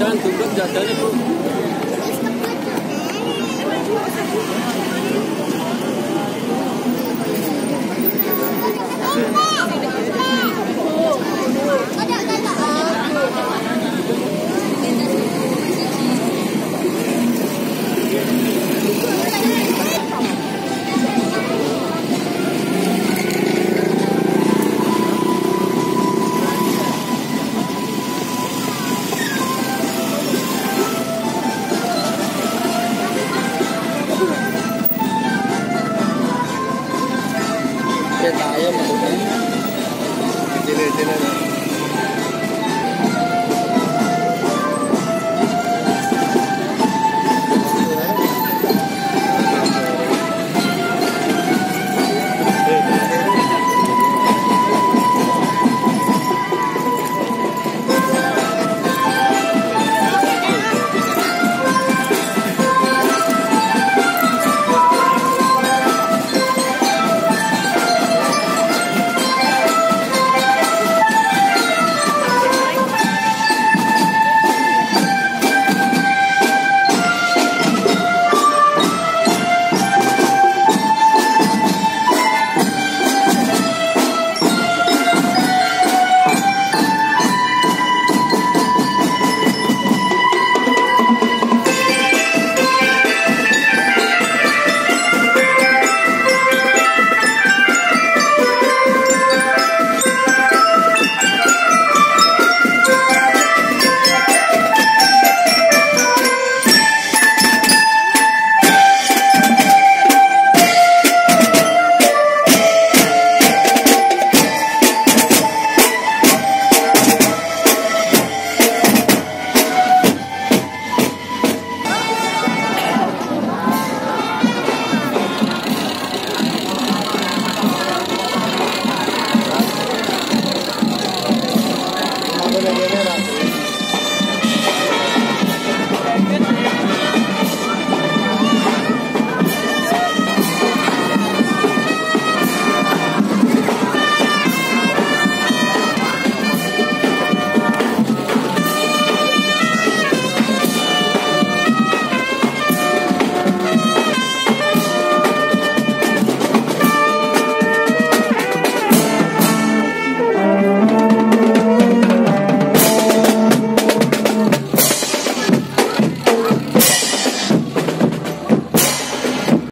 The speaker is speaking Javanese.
Dan 咋得了 kaya tayo magkakita. Dile, dile na. Hey.